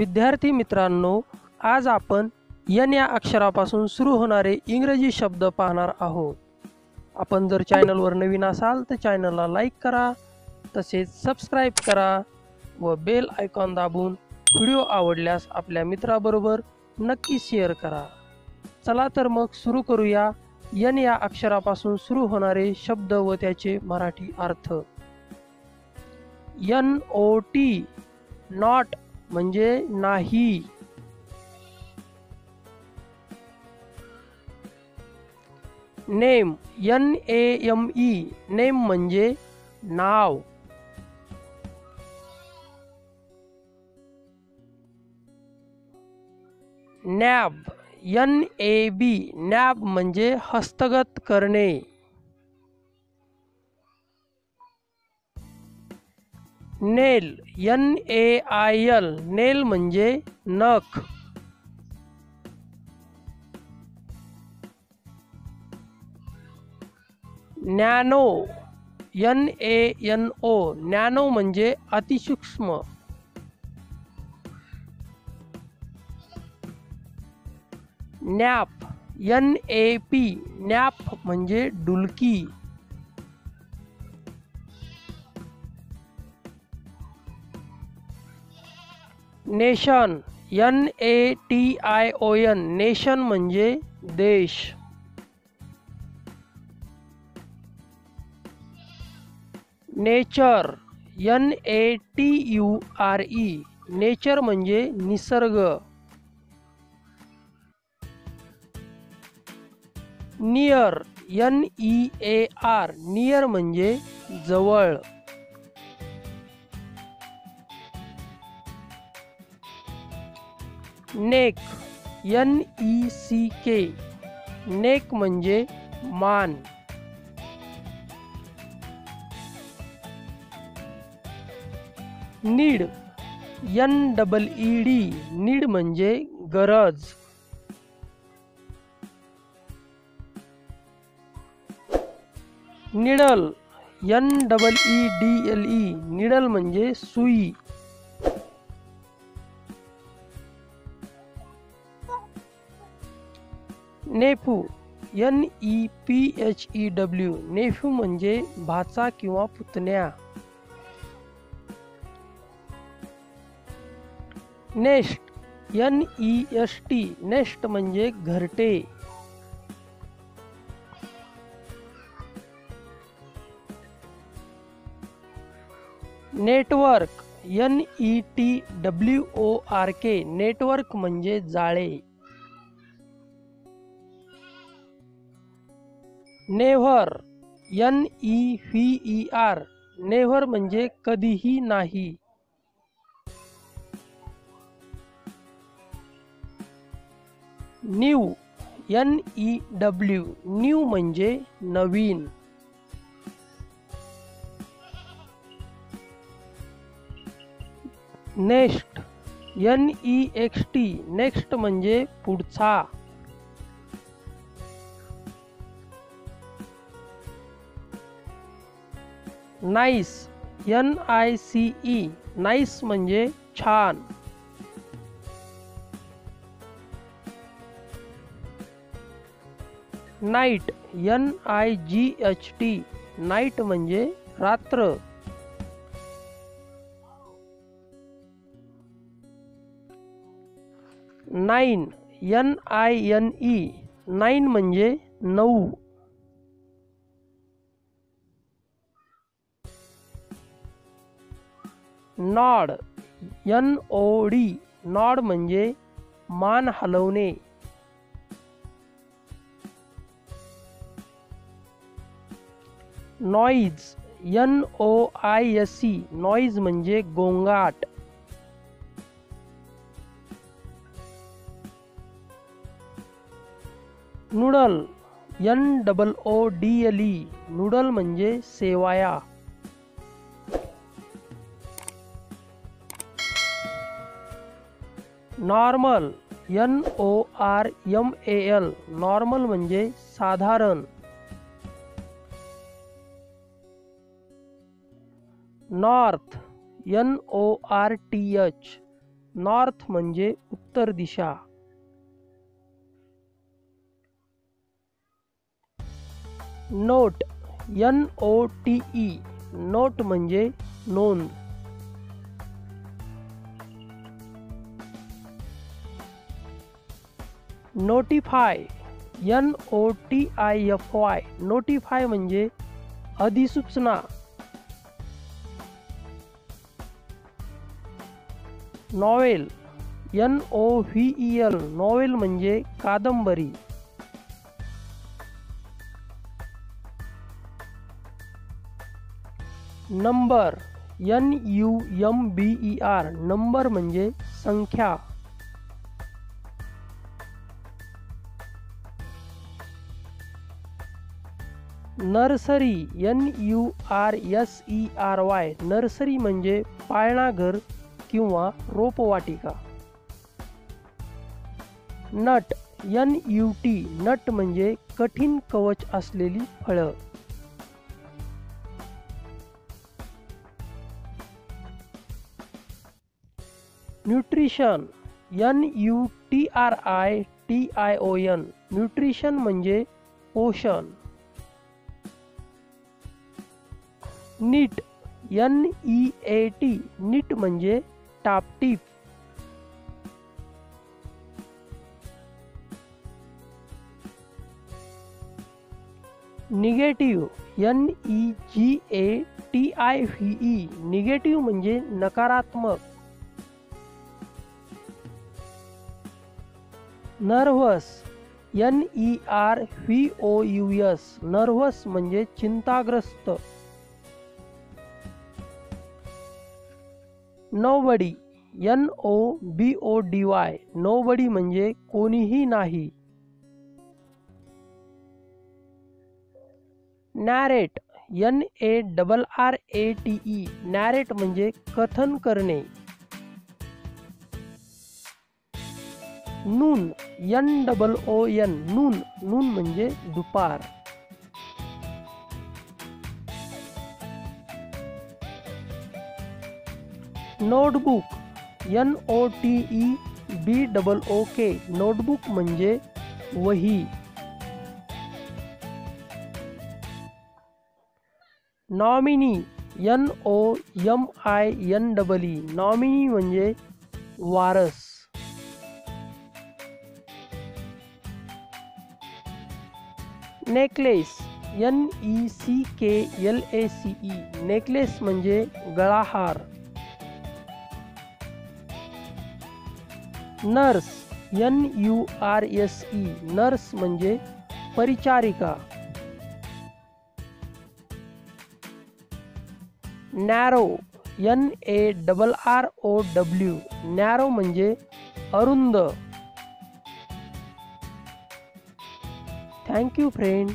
विद्यार्थी मित्रांनो आज आपण यन या अक्षरापासून सुरू होणारे इंग्रजी शब्द पाहणार आहोत. आपण जर चॅनलवर नवीन असाल तर चॅनलला लाईक करा तसेच सबस्क्राईब करा व बेल आयकॉन दाबून व्हिडिओ आवडल्यास आपल्या मित्राबरोबर नक्की शेअर करा. चला तर मग सुरू करूया यन या अक्षरापासून सुरू होणारे शब्द व त्याचे मराठी अर्थ. यन ओ टी नॉट म्हणजे नाही. Name, N A M E, name म्हणजे नाव. Nab, N A B, nab म्हणजे हस्तगत करणे. Nail N A I L nail म्हणजे नख. Nano N A N O nano म्हणजे अतिसूक्ष्म. Nap N A P nap म्हणजे डुलकी. Nation N A T I O N nation म्हणजे देश. Nature N A T U R E nature म्हणजे Nisarga. Near N E A R near म्हणजे जवळ. नेक N E सी के neck म्हणजे मान. Need N double E D need म्हणजे गरज. Needle N double E D L E needle म्हणजे सुई. Nephew N E P H E W nephew म्हणजे भाचा किंवा पुतण्या. Nest N E S T nest म्हणजे घरटे. Network N E T W O R K network म्हणजे जाळे. Never N E V E R never म्हणजे कधीही नाही. New N E W new म्हणजे नवीन. Next N E X T next म्हणजे पुढचा. Nice N I C E nice म्हणजे छान. Night N I G H T night म्हणजे रात्र. Nine N I N E nine म्हणजे नऊ. Nod N O D nod म्हणजे मान हलवणे noise N O I S C noise म्हणजे गोंगाट. Noodle N double O D L E noodle म्हणजे सेवाया. Normal N O R M A L normal म्हणजे साधारण. North N O R T H north म्हणजे उत्तर दिशा. Note N O T E note म्हणजे नोंद. Notify N O T I F Y notify म्हणजे अधिसूचना. Novel N O V E L novel म्हणजे कादंबरी. Number N U M B E R number म्हणजे संख्या. Nursery N U R S E R Y nursery म्हणजे पाळणाघर किंवा रोपवाटिका. Nut N U T nut म्हणजे कठीण कवच असलेली फळं. Nutrition N U T R I T I O N nutrition म्हणजे पोषण. Neat N E A T neat म्हणजे टापटीप negative N E G A T I V E negative म्हणजे नकारात्मक. Nervous N E R V O U S nervous म्हणजे चिंताग्रस्त. Nobody N O B O D Y nobody म्हणजे कोणीही नाही. Narrate N A double R A T E narrate म्हणजे कथन करणे. Noon N double O N noon noon म्हणजे दुपार. Notebook N O T E B double O K notebook म्हणजे वही. Nominee N O M I N double E nominee म्हणजे वारस. Necklace N E सी के L A C E necklace म्हणजे गळाहार. Nurse N U R S E nurse म्हणजे परिचारिका. Narrow N A double R O W narrow म्हणजे अरुंद. Thank you friend